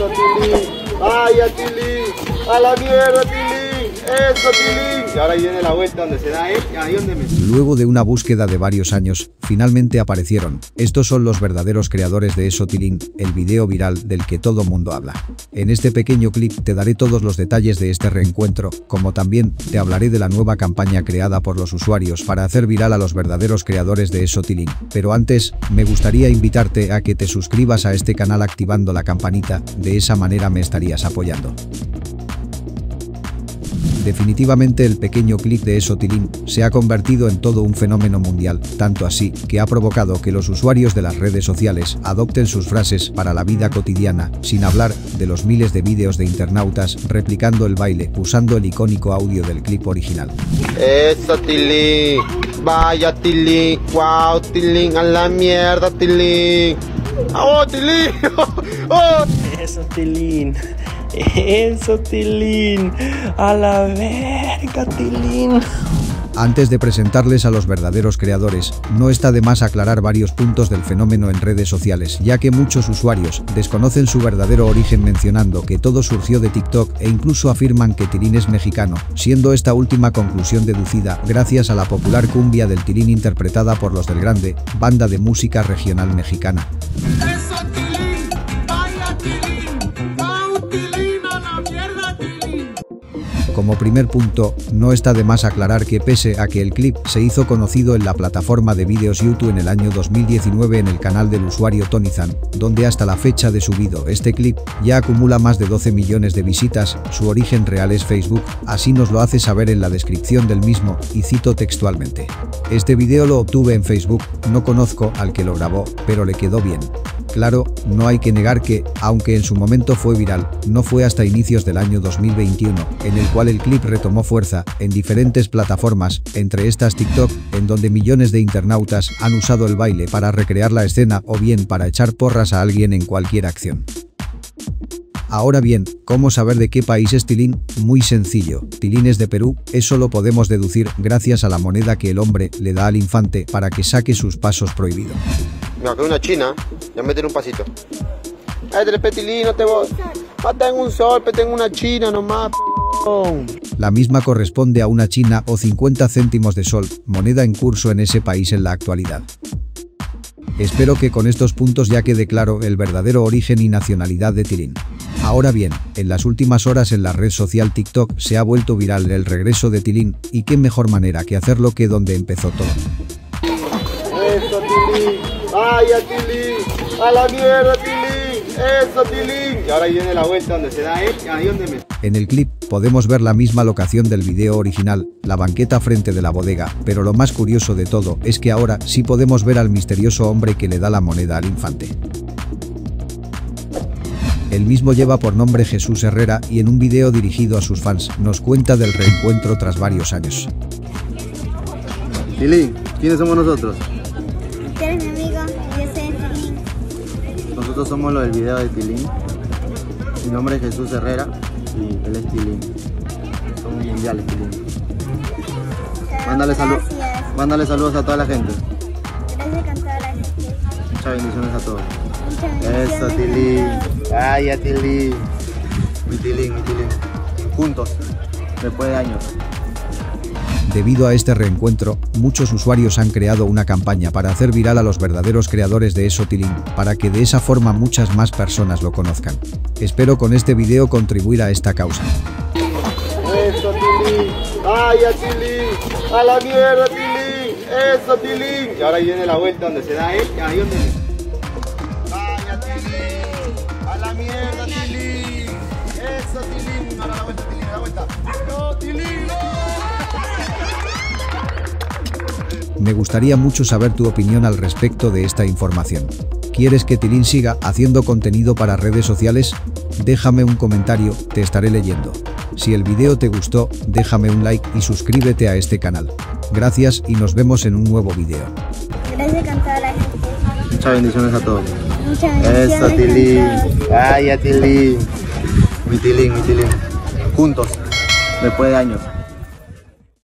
Eso, Tilín. Vaya, Tilín. A la mierda, Tilín. Eso. Luego de una búsqueda de varios años, finalmente aparecieron. Estos son los verdaderos creadores de Esotilin, el video viral del que todo mundo habla. En este pequeño clip te daré todos los detalles de este reencuentro, como también te hablaré de la nueva campaña creada por los usuarios para hacer viral a los verdaderos creadores de Esotilin. Pero antes, me gustaría invitarte a que te suscribas a este canal activando la campanita, de esa manera me estarías apoyando. Definitivamente el pequeño clic de Esotilin se ha convertido en todo un fenómeno mundial, tanto así que ha provocado que los usuarios de las redes sociales adopten sus frases para la vida cotidiana, sin hablar de los miles de vídeos de internautas replicando el baile usando el icónico audio del clip original. Eso, Tilín. Vaya, Tilín. Wow, Tilín. A la mierda, Tilín. ¡Oh, Tilín! ¡Oh! Eso, Tilín. Eso, Tilín. A la verga, Tilín. Antes de presentarles a los verdaderos creadores, no está de más aclarar varios puntos del fenómeno en redes sociales, ya que muchos usuarios desconocen su verdadero origen mencionando que todo surgió de TikTok e incluso afirman que Tilín es mexicano, siendo esta última conclusión deducida gracias a la popular cumbia del Tilín interpretada por los del Grande, banda de música regional mexicana. Como primer punto, no está de más aclarar que pese a que el clip se hizo conocido en la plataforma de vídeos YouTube en el año 2019 en el canal del usuario Tonizan, donde hasta la fecha de subido este clip ya acumula más de 12 millones de visitas, su origen real es Facebook, así nos lo hace saber en la descripción del mismo, y cito textualmente. Este video lo obtuve en Facebook, no conozco al que lo grabó, pero le quedó bien. Claro, no hay que negar que, aunque en su momento fue viral, no fue hasta inicios del año 2021, en el cual el clip retomó fuerza en diferentes plataformas, entre estas TikTok, en donde millones de internautas han usado el baile para recrear la escena o bien para echar porras a alguien en cualquier acción. Ahora bien, ¿cómo saber de qué país es Tilín? Muy sencillo, Tilín es de Perú, eso lo podemos deducir gracias a la moneda que el hombre le da al infante para que saque sus pasos prohibidos. Mira, que una china. Ya meten un pasito. Ay, del petilín, no te voy. No tengo un sol, pero tengo una china nomás. La misma corresponde a una china o 50 céntimos de sol, moneda en curso en ese país en la actualidad. Espero que con estos puntos ya quede claro el verdadero origen y nacionalidad de Tilín. Ahora bien, en las últimas horas en la red social TikTok se ha vuelto viral el regreso de Tilín, y qué mejor manera que hacerlo que donde empezó todo. Tilín. Vaya, Tilín. A la mierda, Tilín. Eso, Tilín. Y ahora viene la vuelta donde se da, ¿eh? Ahí donde me... En el clip podemos ver la misma locación del video original, la banqueta frente de la bodega, pero lo más curioso de todo es que ahora sí podemos ver al misterioso hombre que le da la moneda al infante. El mismo lleva por nombre Jesús Herrera y en un video dirigido a sus fans nos cuenta del reencuentro tras varios años. Tilín, ¿quiénes somos nosotros? Nosotros somos los del video de Tilín. Mi nombre es Jesús Herrera y él es Tilín. Somos mundiales, Tilín. Mándale, salu- Gracias. mándale saludos a toda la gente. Gracias con toda la gente. Muchas bendiciones a todos. Muchas Eso, bendiciones a Tilín. Vaya, Tilín. Mi Tilín, mi Tilín. Juntos, después de años. Debido a este reencuentro, muchos usuarios han creado una campaña para hacer viral a los verdaderos creadores de Esotilin, para que de esa forma muchas más personas lo conozcan. Espero con este video contribuir a esta causa. Eso, Tilín. Vaya, Tilín. A la mierda, Tilín. Eso, Tilín. Y ahora viene la vuelta donde se da, ¿eh? Ahí donde me... Vaya, Tilín. A la mierda, Tilín. Eso, Tilín. Ahora la vuelta, Tilín. La vuelta. No, Tilín, no. Me gustaría mucho saber tu opinión al respecto de esta información. ¿Quieres que Tilín siga haciendo contenido para redes sociales? Déjame un comentario, te estaré leyendo. Si el video te gustó, déjame un like y suscríbete a este canal. Gracias y nos vemos en un nuevo video. Gracias toda la gente. Muchas bendiciones a todos. Muchas bendiciones Eso, Tilín. Vaya, Tilín. Mi Tilín, mi Tilín. Juntos, después de años.